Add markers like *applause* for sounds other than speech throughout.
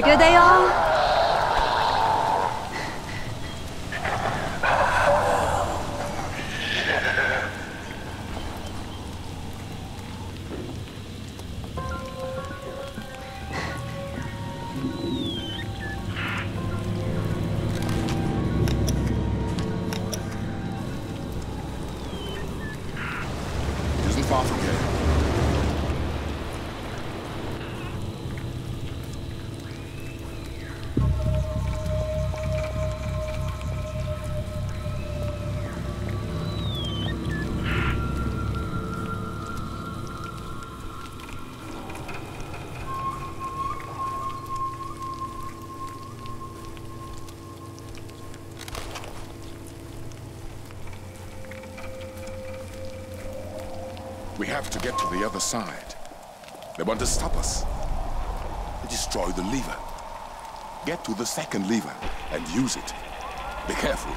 bigger they are, have to get to the other side. They want to stop us. Destroy the lever. Get to the second lever and use it. Be careful.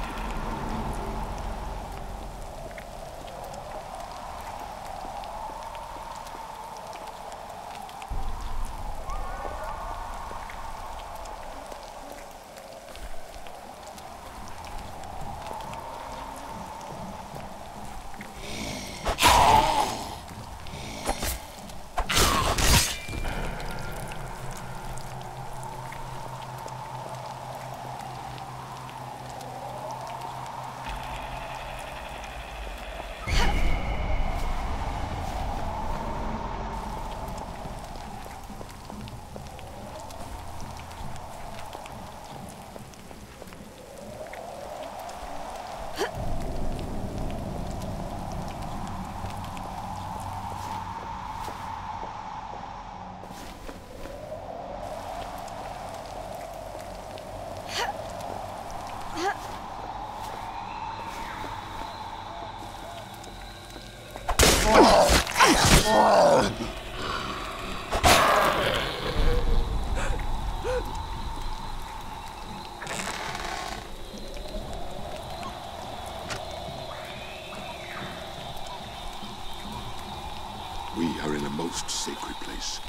We are in a most sacred place.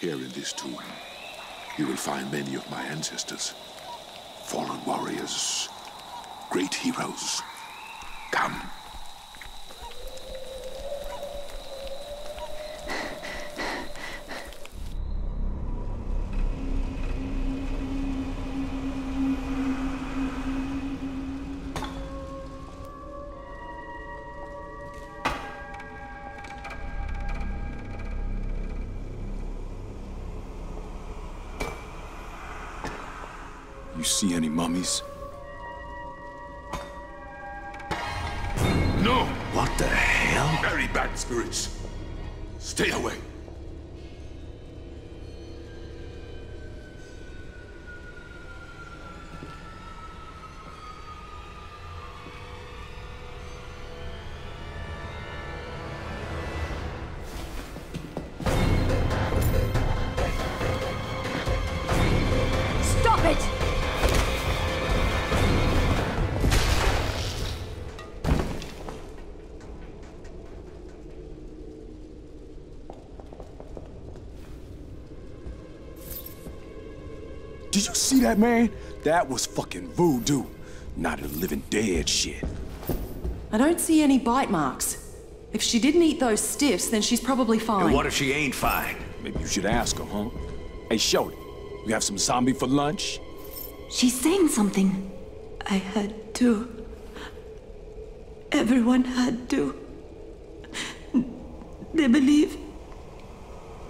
Here in this tomb, you will find many of my ancestors. Fallen warriors, great heroes. Come. That, man? That was fucking voodoo. Not a living dead shit. I don't see any bite marks. If she didn't eat those stiffs, then she's probably fine. And what if she ain't fine? Maybe you should ask her, huh? Hey, Shorty, you have some zombie for lunch? She's saying something. I had to. Everyone had to. They believe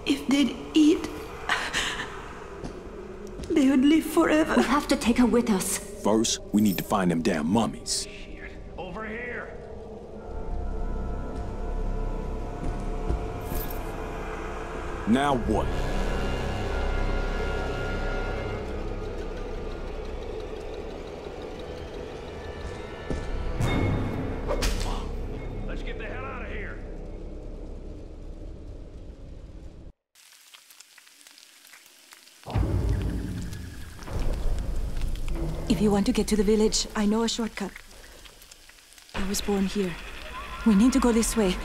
if they'd eat, live forever. We have to take her with us. First, we need to find them damn mummies. Over here. Now what? You want to get to the village, I know a shortcut. I was born here. We need to go this way.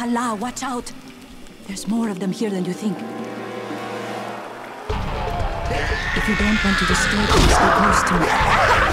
Allah, watch out! There's more of them here than you think. If you don't want to disturb them, stay close to me.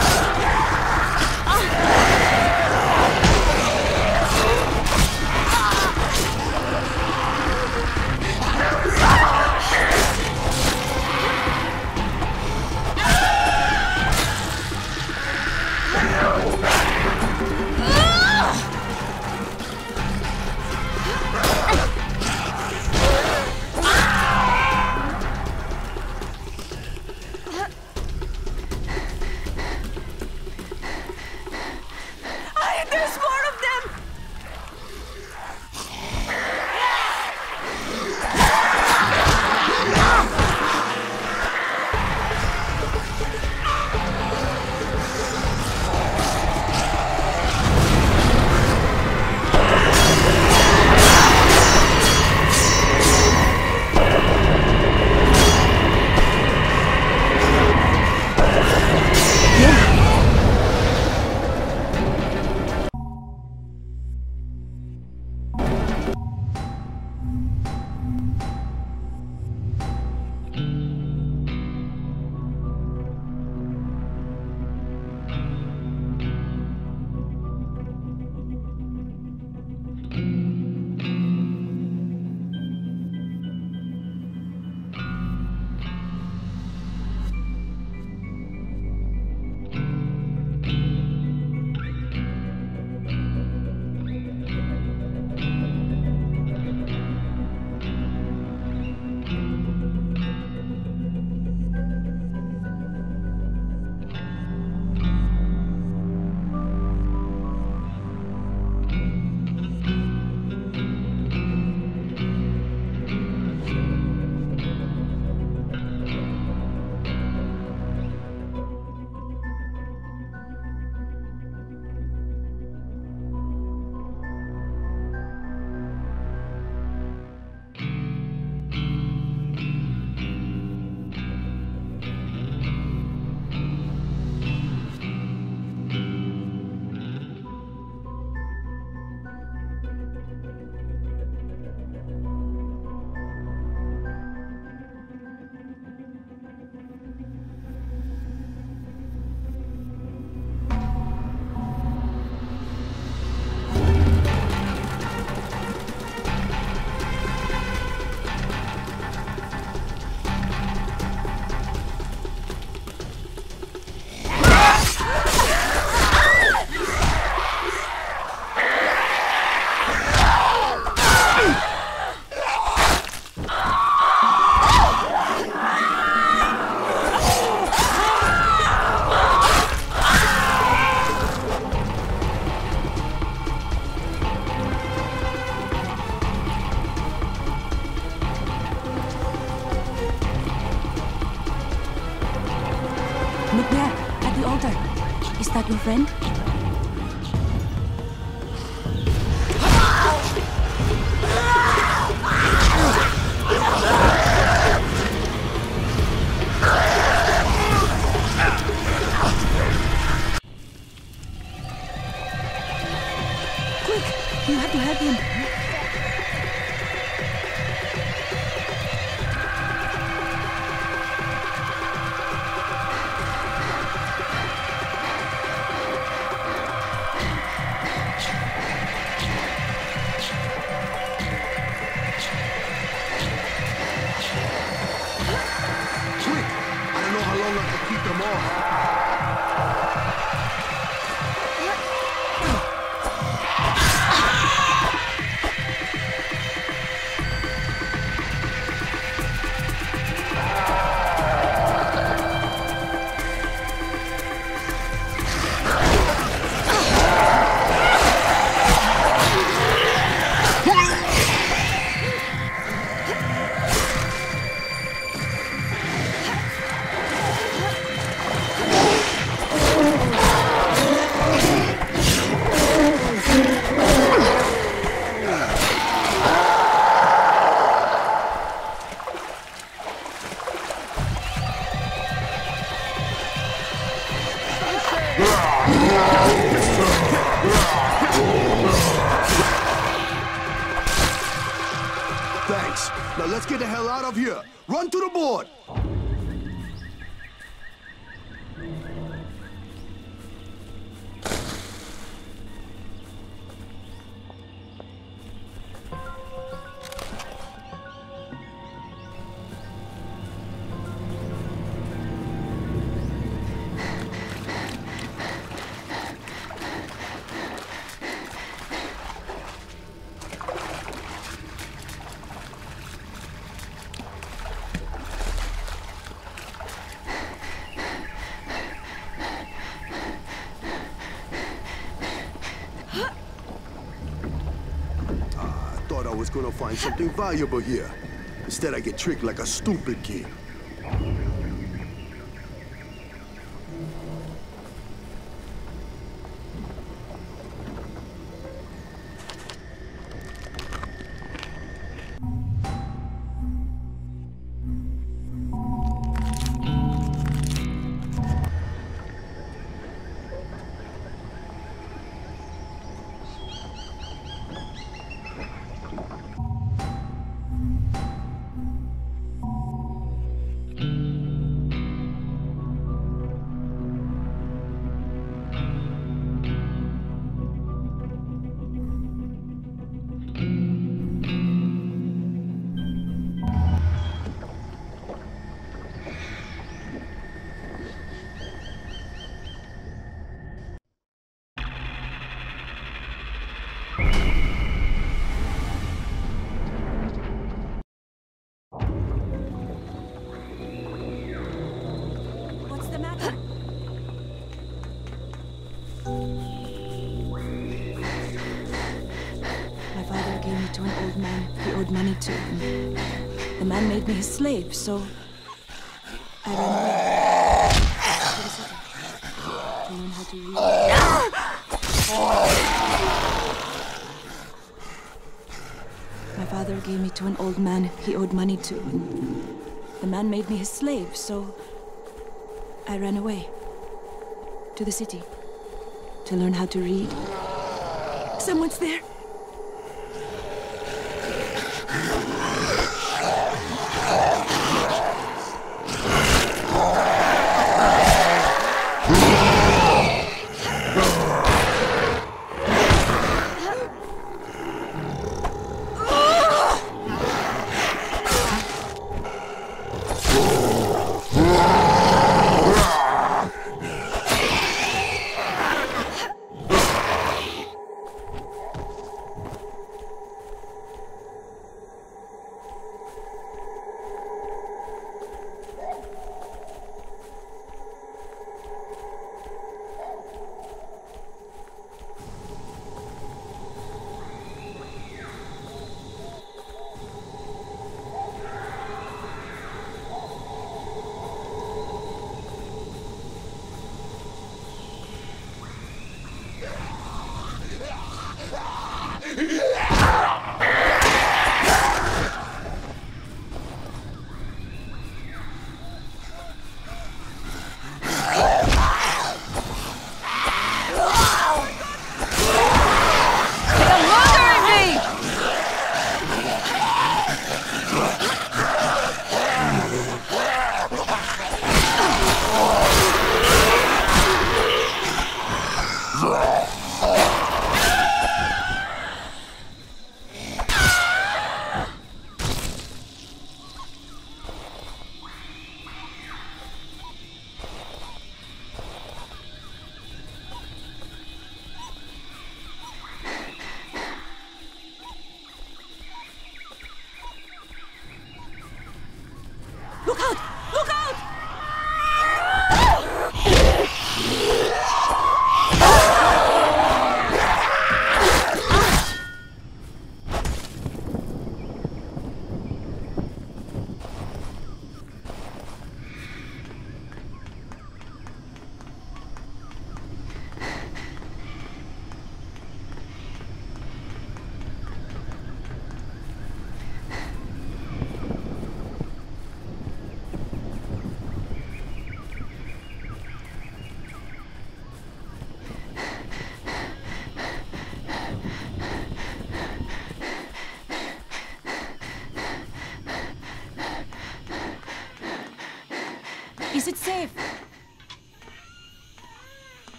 Find something valuable here. Instead, I get tricked like a stupid kid. Old man he owed money to. And the man made me his slave, so I ran away. To the city. To learn how to read. My father gave me to an old man he owed money to. The man made me his slave, so I ran away to the city to learn how to read. Someone's there.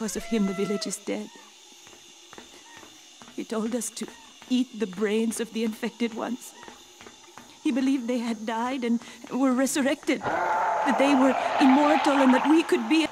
Because of him, the village is dead. He told us to eat the brains of the infected ones. He believed they had died and were resurrected, that they were immortal and that we could be.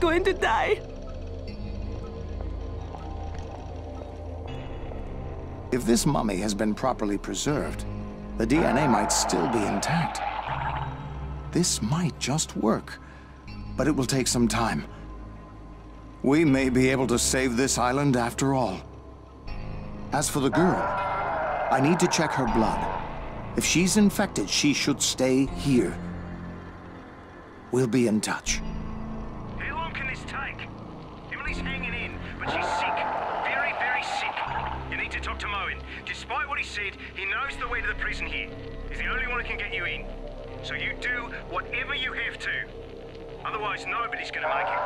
Going to die. If this mummy has been properly preserved, the DNA might still be intact. This might just work, but it will take some time. We may be able to save this island after all. As for the girl, I need to check her blood. If she's infected, she should stay here. We'll be in touch. Prison here. He's the only one who can get you in. So you do whatever you have to. Otherwise, nobody's gonna make it.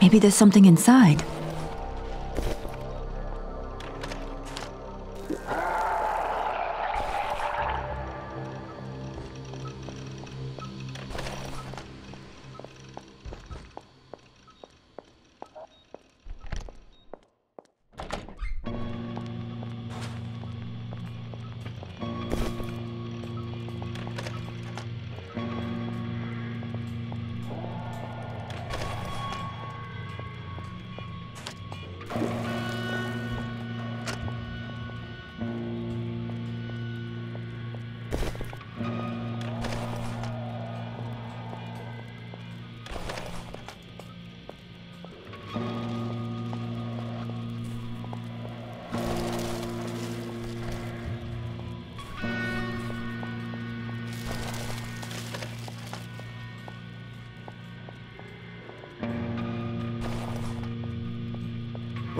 Maybe there's something inside.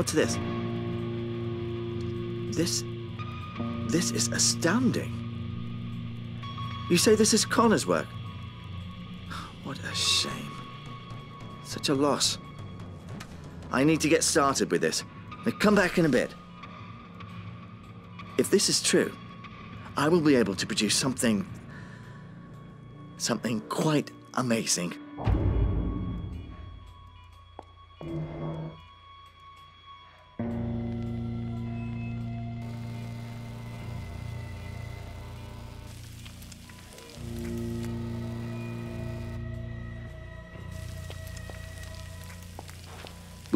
What's this? This. This is astounding. You say this is Connor's work? What a shame. Such a loss. I need to get started with this. Now come back in a bit. If this is true, I will be able to produce something. something quite amazing.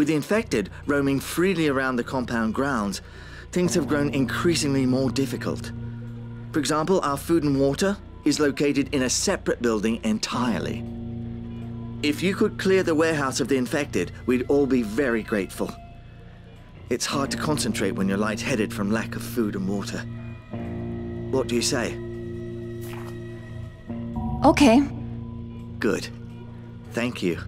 With the infected roaming freely around the compound grounds, things have grown increasingly more difficult. For example, our food and water is located in a separate building entirely. If you could clear the warehouse of the infected, we'd all be very grateful. It's hard to concentrate when you're lightheaded from lack of food and water. What do you say? Okay. Good. Thank you.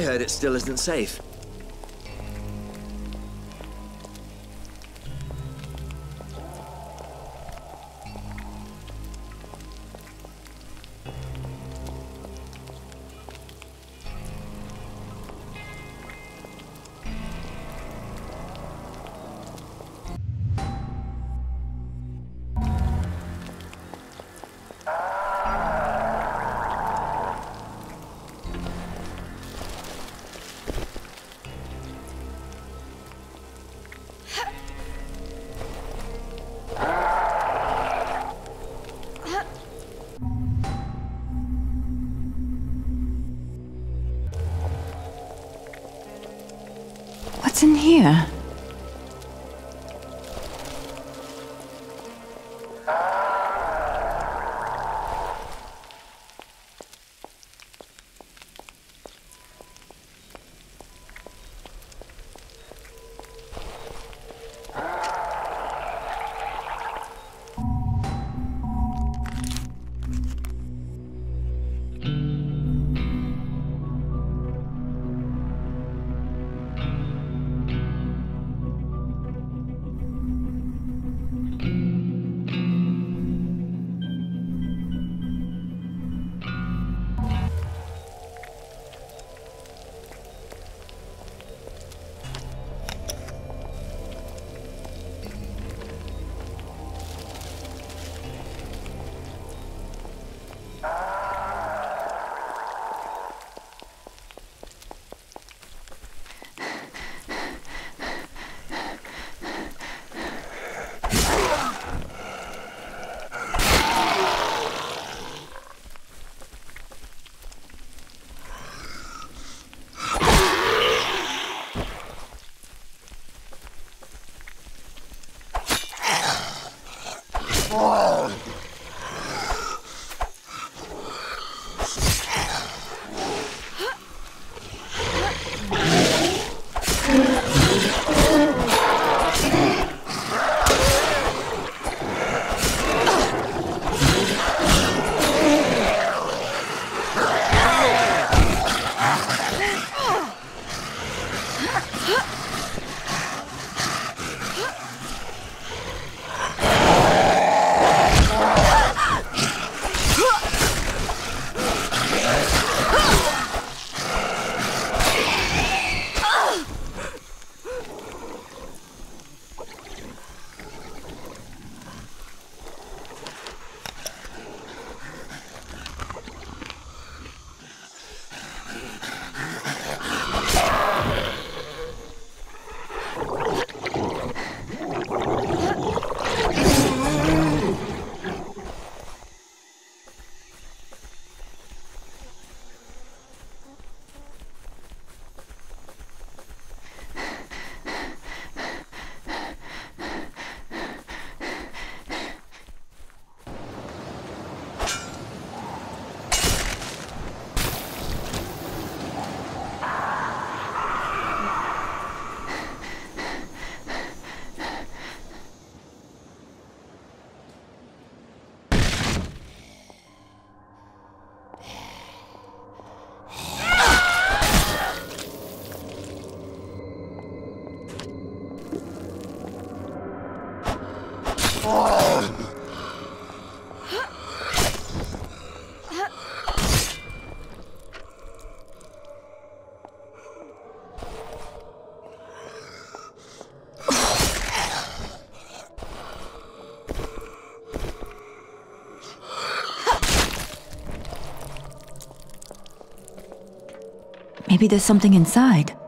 I heard it still isn't safe. Maybe there's something inside.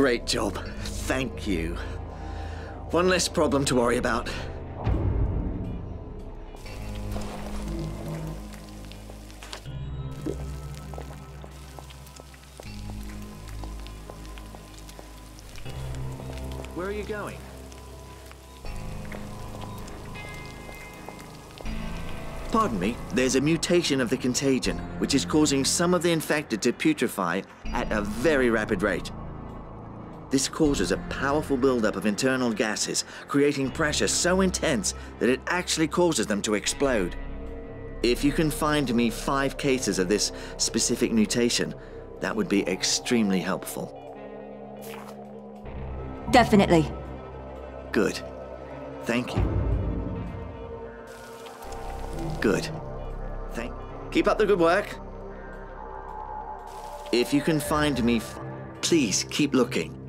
Great job. Thank you. One less problem to worry about. Where are you going? Pardon me, there's a mutation of the contagion, which is causing some of the infected to putrefy at a very rapid rate. This causes a powerful buildup of internal gases, creating pressure so intense that it actually causes them to explode. If you can find me five cases of this specific mutation, that would be extremely helpful. Definitely. Good. Thank you. Good. Thank. Keep up the good work. If you can find me, please keep looking.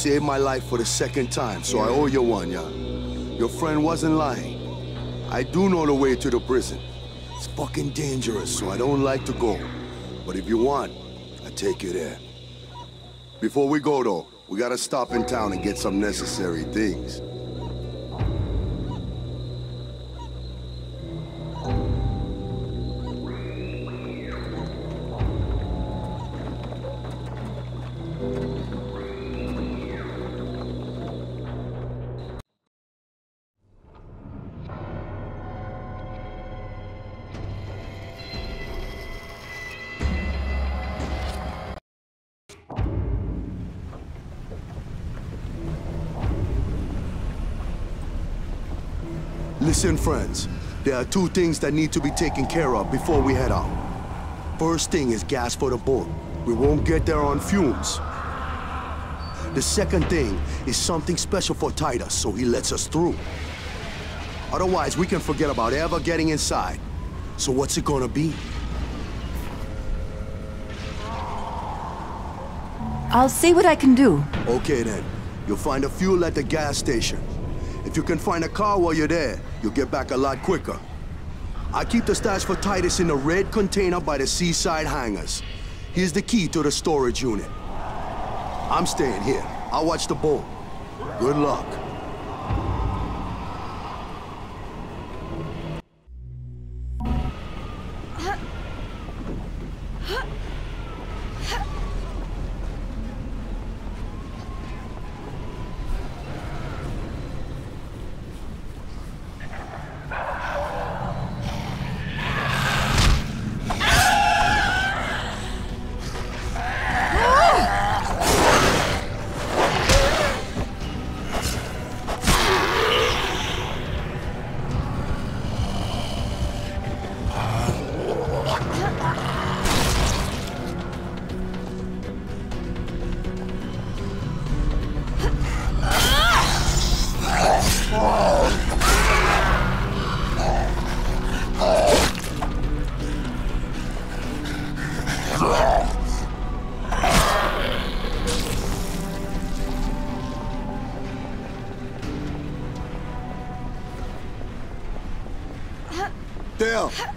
Saved my life for the second time, so I owe you one, yeah? Your friend wasn't lying. I do know the way to the prison. It's fucking dangerous, so I don't like to go. But if you want, I take you there. Before we go, though, we gotta stop in town and get some necessary things. Listen, friends. There are two things that need to be taken care of before we head out. First thing is gas for the boat. We won't get there on fumes. The second thing is something special for Titus, so he lets us through. Otherwise, we can forget about ever getting inside. So what's it gonna be? I'll see what I can do. Okay then. You'll find a fuel at the gas station. If you can find a car while you're there, you'll get back a lot quicker. I keep the stash for Titus in a red container by the seaside hangars. Here's the key to the storage unit. I'm staying here. I'll watch the boat. Good luck. Dale!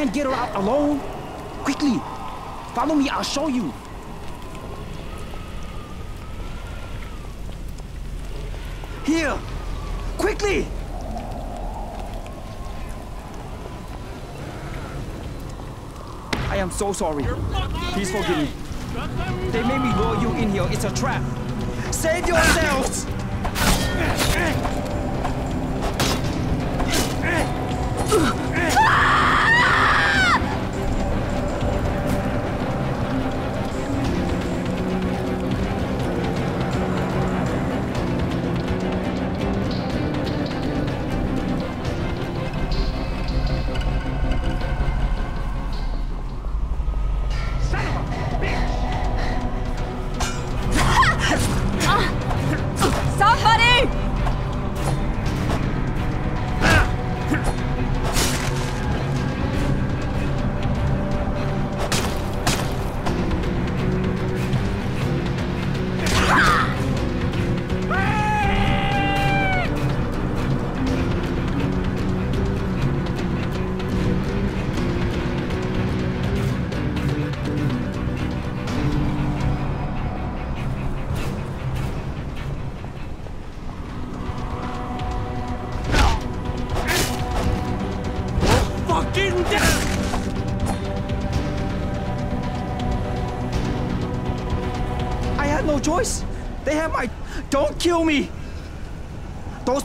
Can't get her out alone. Quickly, follow me, I'll show you. Here, quickly! I am so sorry. Please forgive me. They made me lure you in here. It's a trap. Save yourselves! *laughs* *laughs*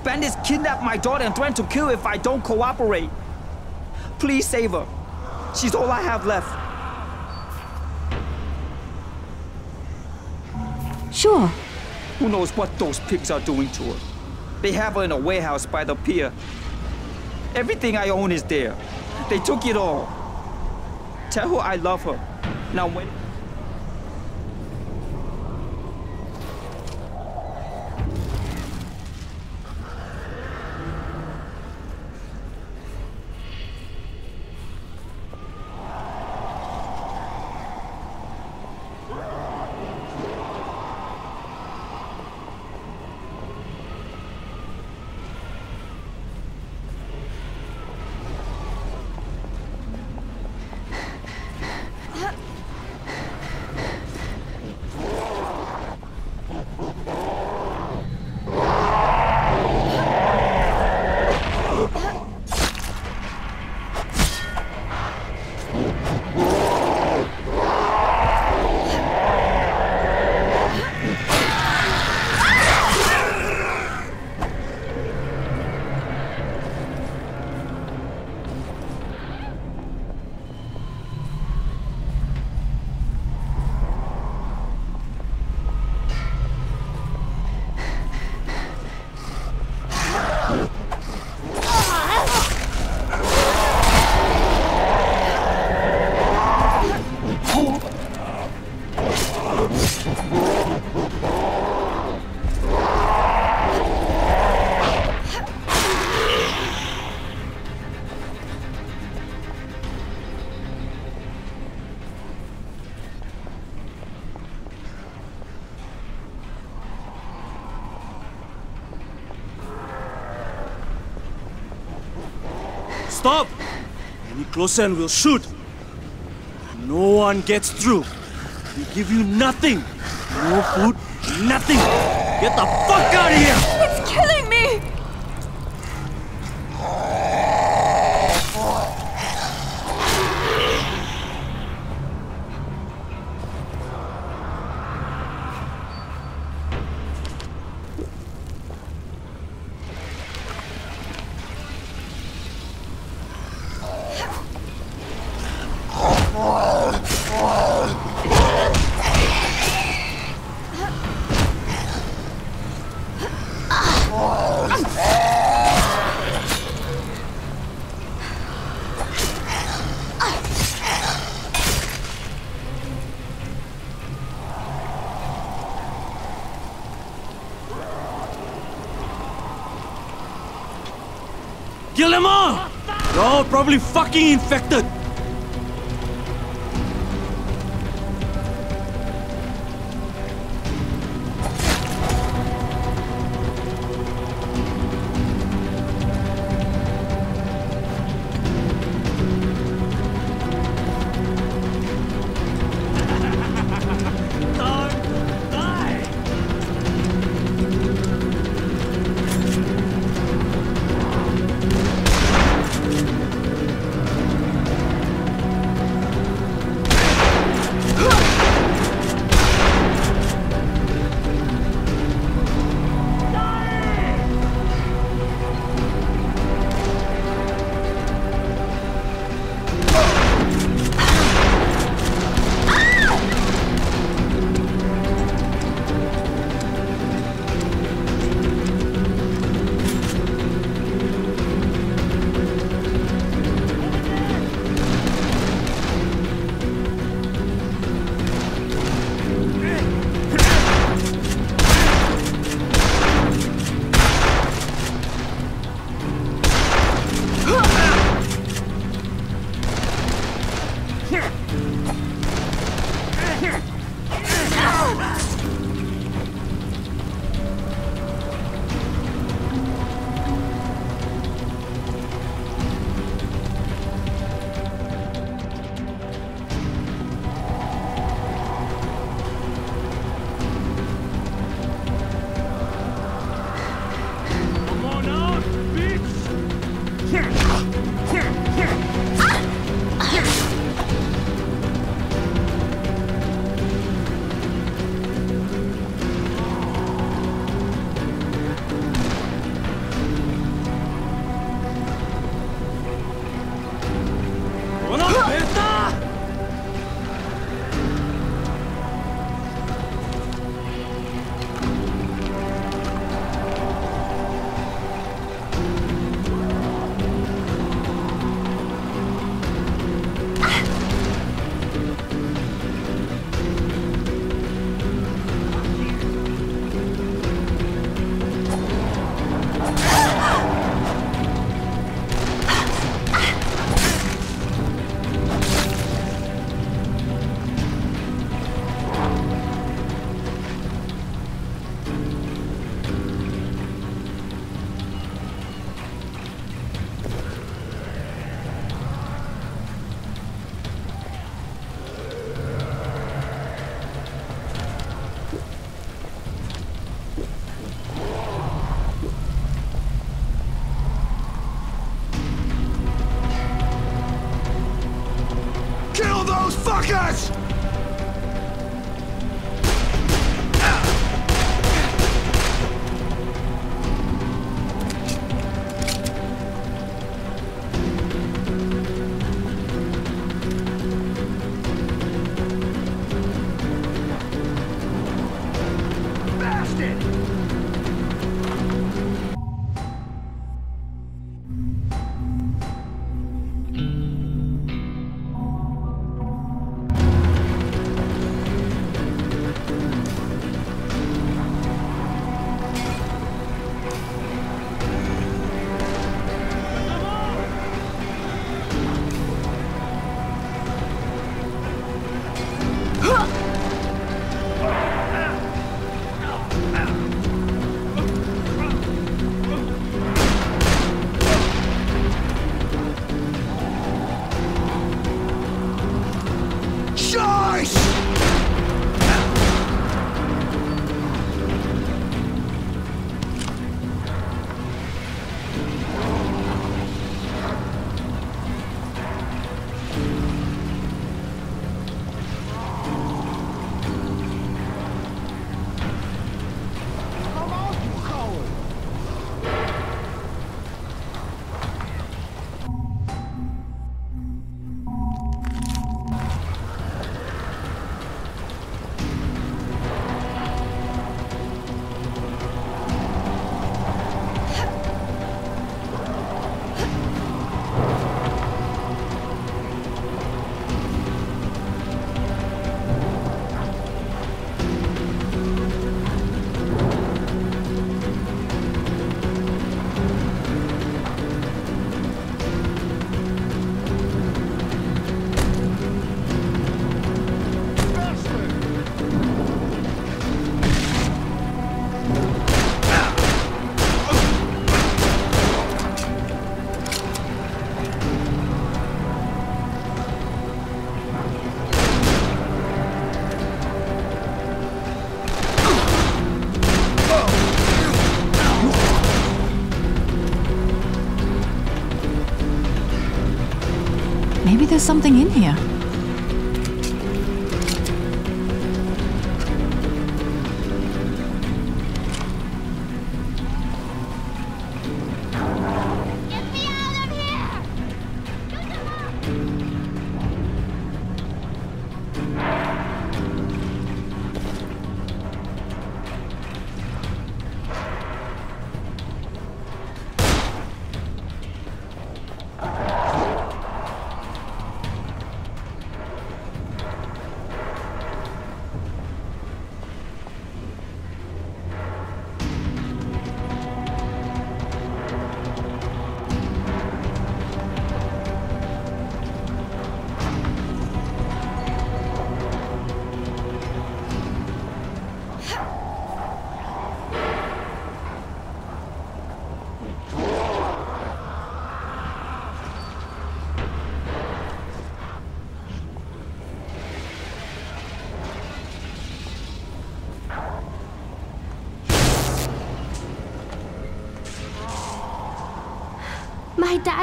bandits kidnapped my daughter and threatened to kill if I don't cooperate. Please save her. She's all I have left. Sure. Who knows what those pigs are doing to her? They have her in a warehouse by the pier. Everything I own is there. They took it all. Tell her I love her. Now when... Stop! Any closer and we'll shoot. No one gets through. We give you nothing. No food, nothing. Get the fuck out of here! It's killing me! Kill them all! They're all probably fucking infected. Something in here.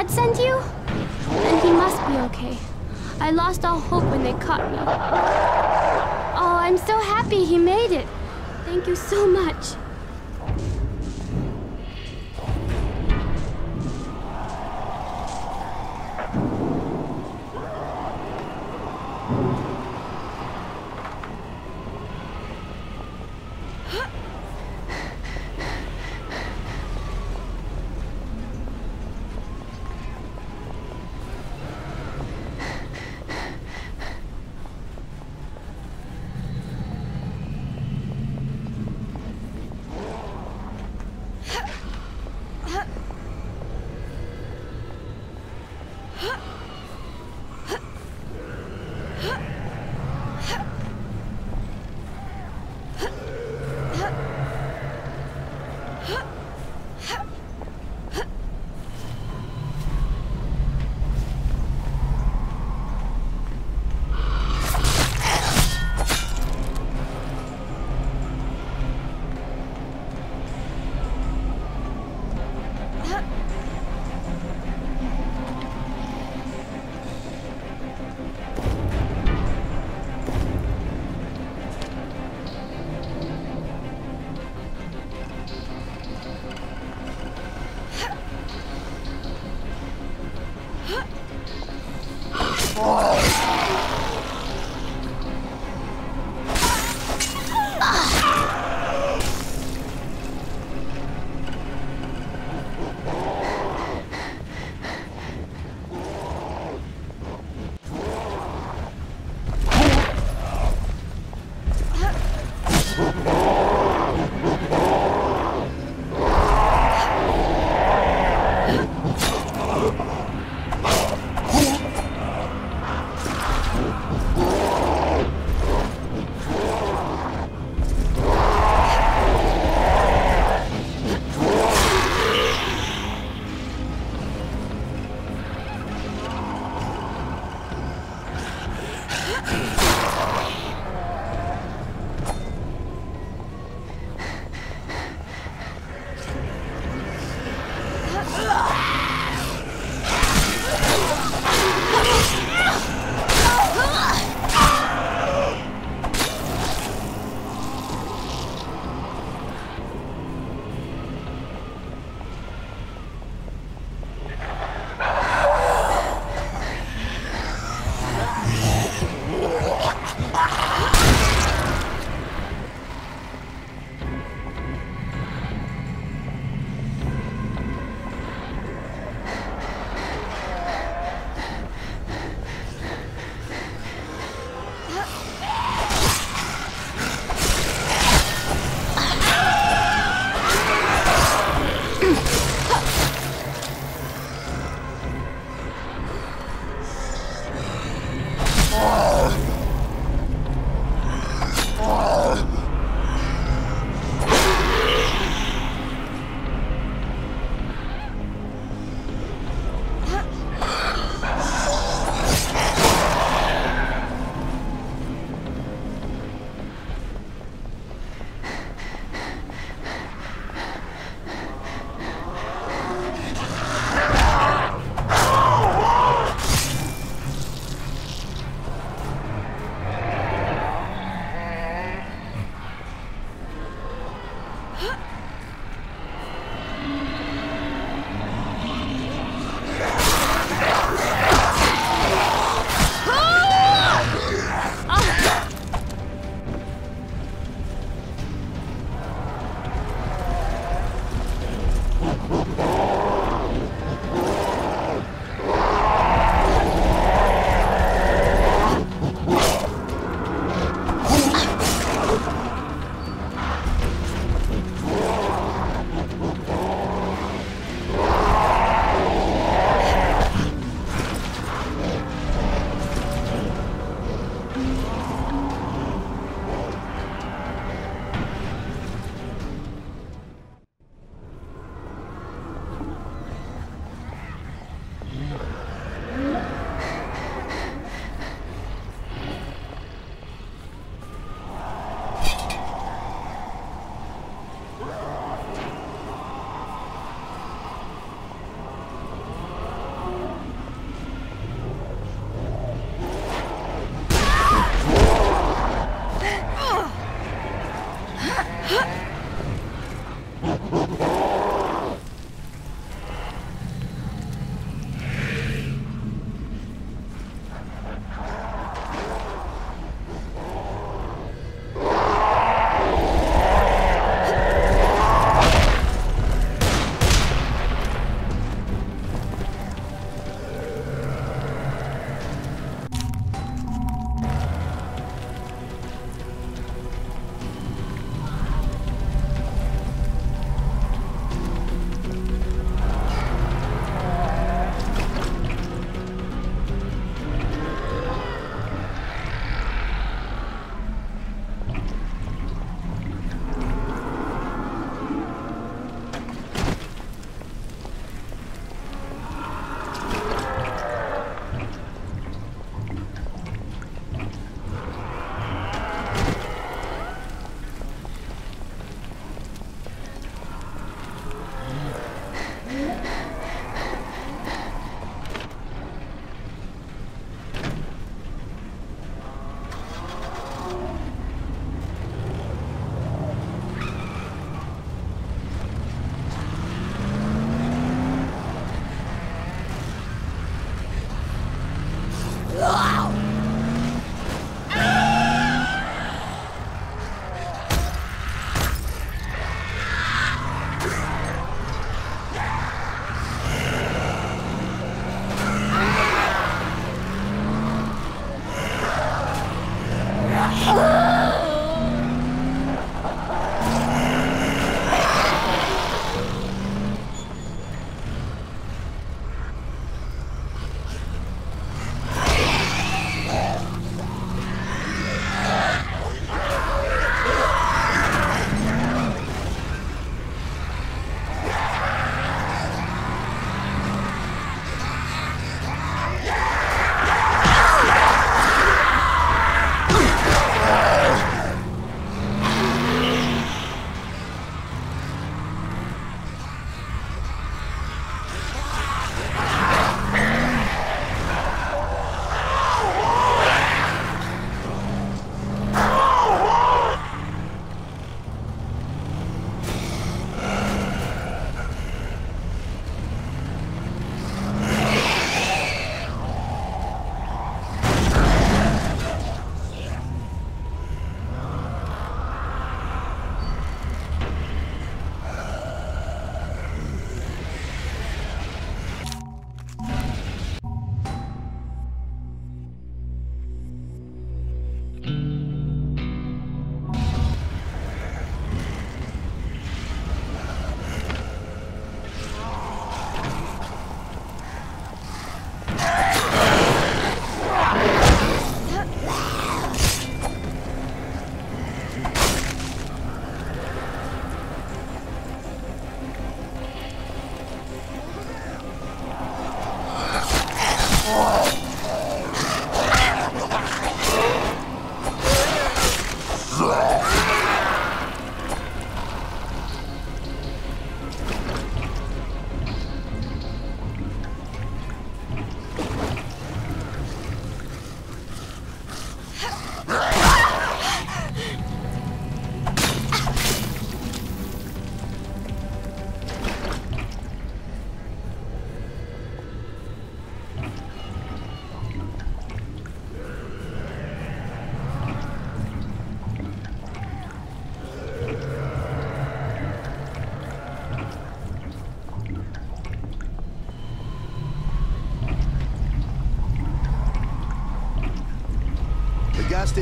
Dad sent you? Then he must be okay. I lost all hope when they caught me. Oh, I'm so happy he made it. Thank you so much.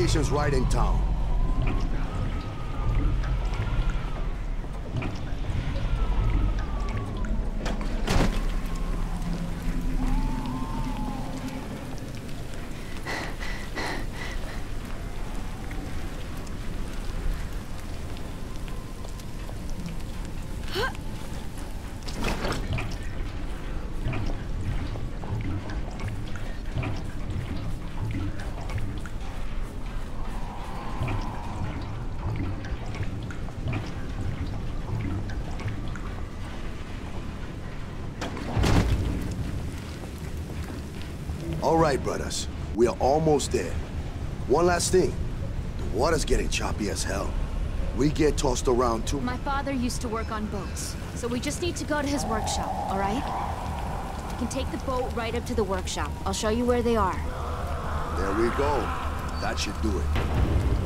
Station's right in town. Right, brothers. We are almost there. One last thing. The water's getting choppy as hell. We get tossed around too. My father used to work on boats, so we just need to go to his workshop, all right? We can take the boat right up to the workshop. I'll show you where they are. There we go. That should do it.